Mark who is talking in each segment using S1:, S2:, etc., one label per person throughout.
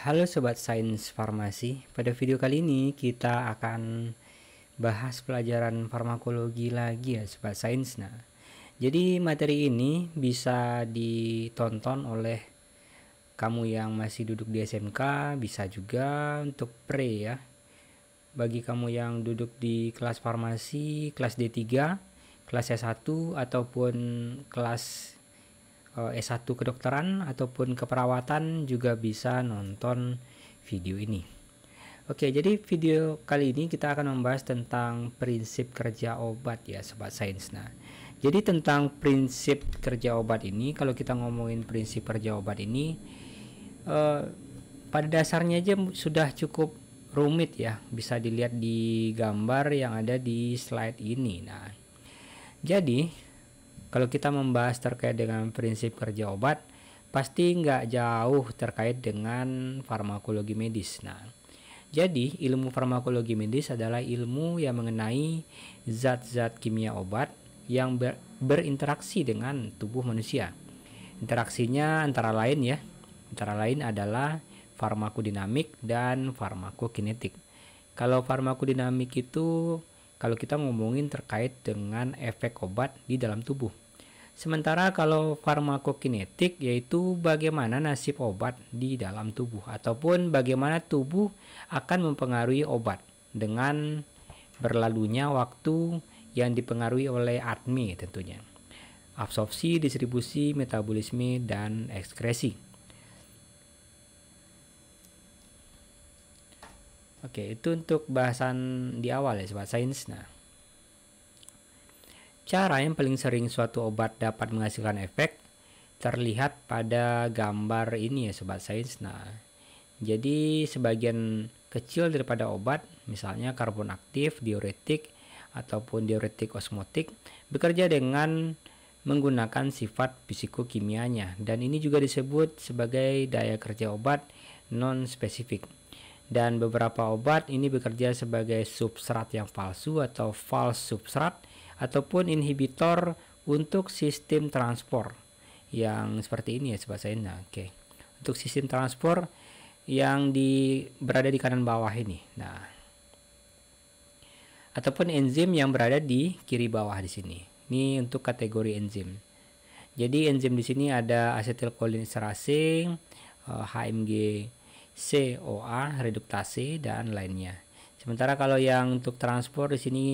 S1: Halo Sobat Sains Farmasi, pada video kali ini kita akan bahas pelajaran farmakologi lagi ya Sobat Sains. Nah, jadi materi ini bisa ditonton oleh kamu yang masih duduk di SMK, bisa juga untuk pre ya. Bagi kamu yang duduk di kelas farmasi, kelas D3, kelas S1 ataupun kelas S1 kedokteran ataupun keperawatan juga bisa nonton video ini. Oke, jadi video kali ini kita akan membahas tentang prinsip kerja obat ya sobat sains. Nah, jadi tentang prinsip kerja obat ini kalau kita ngomongin prinsip kerja obat ini eh, pada dasarnya aja sudah cukup rumit ya, bisa dilihat di gambar yang ada di slide ini. Nah, jadi kalau kita membahas terkait dengan prinsip kerja obat, pasti nggak jauh terkait dengan farmakologi medis. Nah, jadi ilmu farmakologi medis adalah ilmu yang mengenai zat-zat kimia obat yang ber berinteraksi dengan tubuh manusia. Interaksinya antara lain ya, antara lain adalah farmakodinamik dan farmakokinetik. Kalau farmakodinamik itu kalau kita ngomongin terkait dengan efek obat di dalam tubuh. Sementara kalau farmakokinetik yaitu bagaimana nasib obat di dalam tubuh ataupun bagaimana tubuh akan mempengaruhi obat dengan berlalunya waktu yang dipengaruhi oleh ADME tentunya. Absorpsi, distribusi, metabolisme, dan ekskresi. Oke, itu untuk bahasan di awal ya sobat sains. Nah, cara yang paling sering suatu obat dapat menghasilkan efek terlihat pada gambar ini ya sobat sains. Nah, jadi sebagian kecil daripada obat, misalnya karbon aktif, diuretik ataupun diuretik osmotik bekerja dengan menggunakan sifat fisikokimianya dan ini juga disebut sebagai daya kerja obat non spesifik dan beberapa obat ini bekerja sebagai substrat yang palsu atau false substrat ataupun inhibitor untuk sistem transport yang seperti ini ya sobat saya nah, oke. Okay. untuk sistem transport yang di berada di kanan bawah ini. Nah. Ataupun enzim yang berada di kiri bawah di sini. Ini untuk kategori enzim. Jadi enzim di sini ada asetilkolinesterase HMG COA, reduktase dan lainnya. Sementara kalau yang untuk transport di sini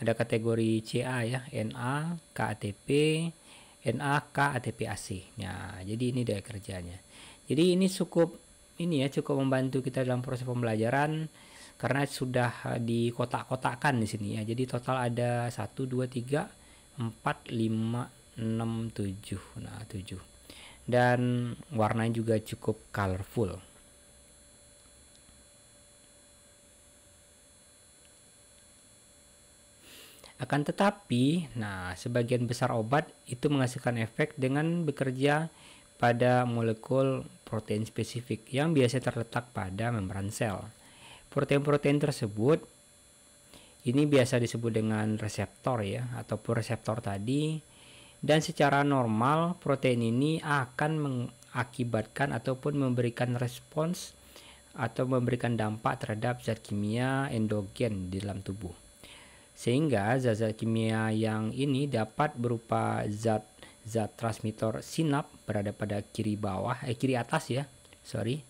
S1: ada kategori CA ya, NA, KATP, NA, KATPAC. Ya, jadi ini daya kerjanya. Jadi ini cukup ini ya cukup membantu kita dalam proses pembelajaran karena sudah di kotak-kotakan di sini ya. Jadi total ada 1 2 3 4 5 6 7. Nah, 7. Dan warnanya juga cukup colorful. Akan tetapi, nah sebagian besar obat itu menghasilkan efek dengan bekerja pada molekul protein spesifik yang biasa terletak pada membran sel. Protein-protein tersebut ini biasa disebut dengan reseptor ya ataupun reseptor tadi dan secara normal protein ini akan mengakibatkan ataupun memberikan respons atau memberikan dampak terhadap zat kimia endogen di dalam tubuh. Sehingga zat-zat kimia yang ini dapat berupa zat zat transmitter sinap berada pada kiri bawah eh kiri atas ya. Sorry.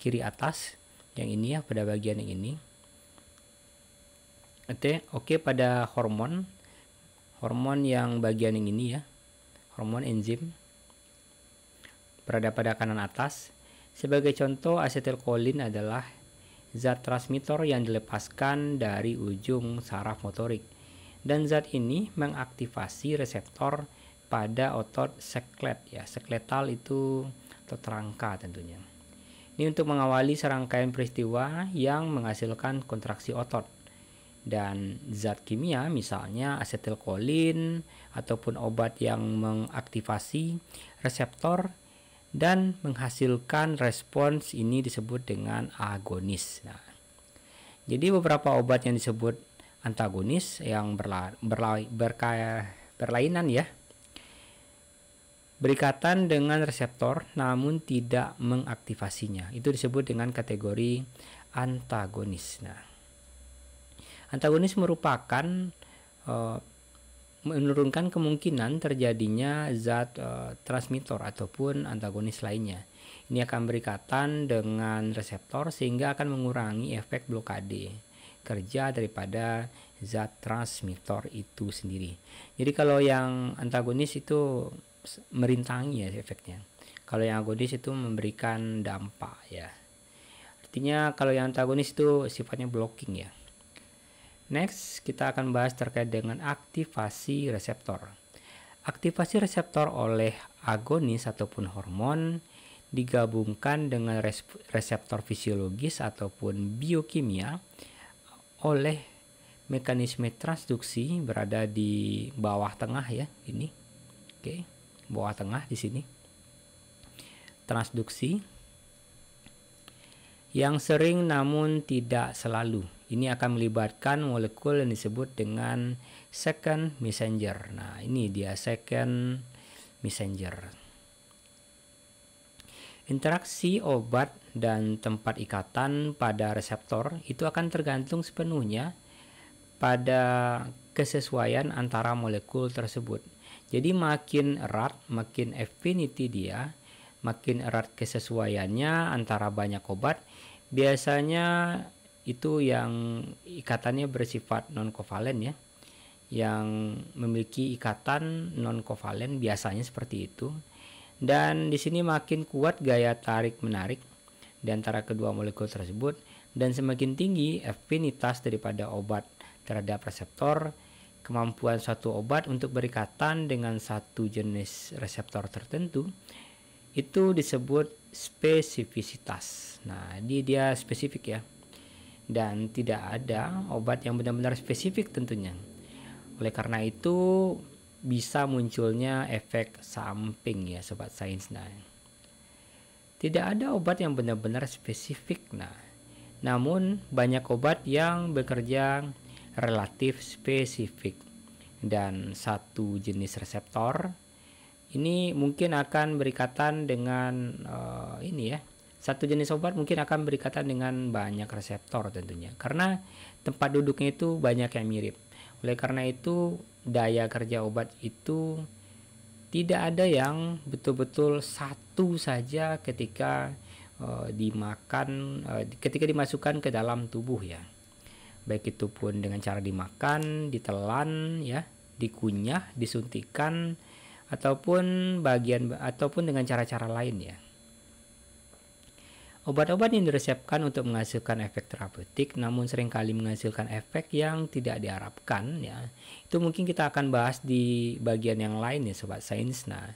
S1: Kiri atas yang ini ya pada bagian yang ini. Oke, oke pada hormon hormon yang bagian yang ini ya. Hormon enzim berada pada kanan atas. Sebagai contoh asetilkolin adalah zat transmitter yang dilepaskan dari ujung saraf motorik. Dan zat ini mengaktifasi reseptor pada otot seklet ya. Sekletal itu otot rangka tentunya. Ini untuk mengawali serangkaian peristiwa yang menghasilkan kontraksi otot. Dan zat kimia misalnya asetilkolin ataupun obat yang mengaktifasi reseptor dan menghasilkan respons ini disebut dengan agonis. Nah, jadi beberapa obat yang disebut antagonis yang berla, berla, berka, berlainan ya berikatan dengan reseptor namun tidak mengaktifasinya. Itu disebut dengan kategori antagonis. Nah, antagonis merupakan uh, menurunkan kemungkinan terjadinya zat uh, transmitor ataupun antagonis lainnya. Ini akan berikatan dengan reseptor sehingga akan mengurangi efek blokade kerja daripada zat transmitor itu sendiri. Jadi kalau yang antagonis itu merintangi ya efeknya. Kalau yang agonis itu memberikan dampak ya. Artinya kalau yang antagonis itu sifatnya blocking ya. Next, kita akan bahas terkait dengan aktivasi reseptor. Aktivasi reseptor oleh agonis ataupun hormon digabungkan dengan reseptor fisiologis ataupun biokimia oleh mekanisme transduksi berada di bawah tengah ya ini. Oke, bawah tengah di sini. Transduksi yang sering namun tidak selalu ini akan melibatkan molekul yang disebut dengan second messenger. Nah, ini dia second messenger. Interaksi obat dan tempat ikatan pada reseptor itu akan tergantung sepenuhnya pada kesesuaian antara molekul tersebut. Jadi makin erat, makin affinity dia, makin erat kesesuaiannya antara banyak obat, biasanya itu yang ikatannya bersifat non kovalen ya. Yang memiliki ikatan non kovalen biasanya seperti itu. Dan di sini makin kuat gaya tarik menarik di antara kedua molekul tersebut. Dan semakin tinggi afinitas daripada obat terhadap reseptor kemampuan suatu obat untuk berikatan dengan satu jenis reseptor tertentu itu disebut spesifisitas. Nah, ini dia spesifik ya dan tidak ada obat yang benar-benar spesifik tentunya. Oleh karena itu bisa munculnya efek samping ya sobat sains nah. Tidak ada obat yang benar-benar spesifik nah. Namun banyak obat yang bekerja relatif spesifik dan satu jenis reseptor ini mungkin akan berikatan dengan uh, ini ya satu jenis obat mungkin akan berikatan dengan banyak reseptor tentunya. Karena tempat duduknya itu banyak yang mirip. Oleh karena itu daya kerja obat itu tidak ada yang betul-betul satu saja ketika uh, dimakan uh, ketika dimasukkan ke dalam tubuh ya. Baik itu pun dengan cara dimakan ditelan ya dikunyah disuntikan ataupun bagian ataupun dengan cara-cara lain ya Obat-obat yang diresepkan untuk menghasilkan efek terapeutik namun sering kali menghasilkan efek yang tidak diharapkan ya. Itu mungkin kita akan bahas di bagian yang lain ya sobat sains. Nah,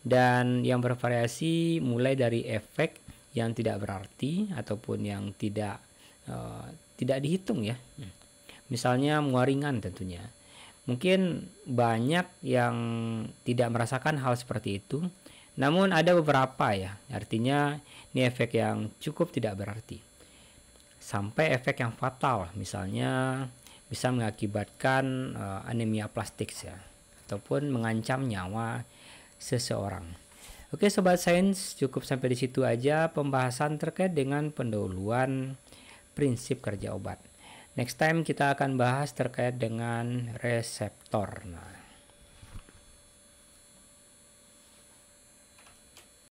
S1: dan yang bervariasi mulai dari efek yang tidak berarti ataupun yang tidak uh, tidak dihitung ya. Misalnya muaringan tentunya. Mungkin banyak yang tidak merasakan hal seperti itu namun ada beberapa ya, artinya ini efek yang cukup tidak berarti. Sampai efek yang fatal, misalnya bisa mengakibatkan uh, anemia plastik ya, ataupun mengancam nyawa seseorang. Oke sobat sains, cukup sampai di situ aja pembahasan terkait dengan pendahuluan prinsip kerja obat. Next time kita akan bahas terkait dengan reseptor. Nah,